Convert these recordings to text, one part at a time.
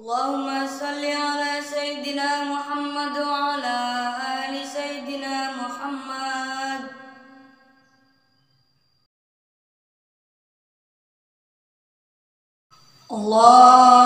اللهم صل على سيدنا محمد وعلى آل سيدنا محمد. الله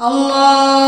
Allah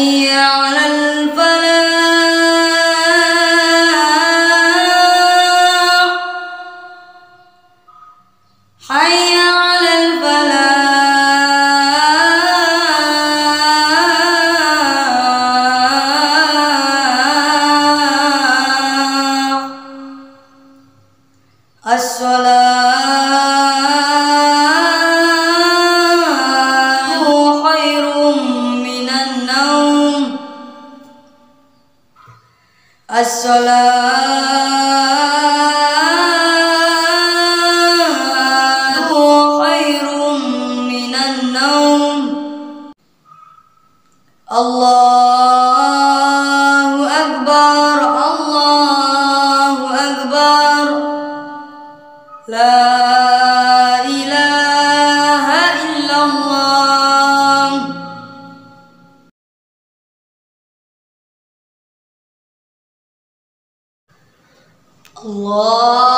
حي على الصلاة خير من النوم. الصلاة إله إلا الله. الله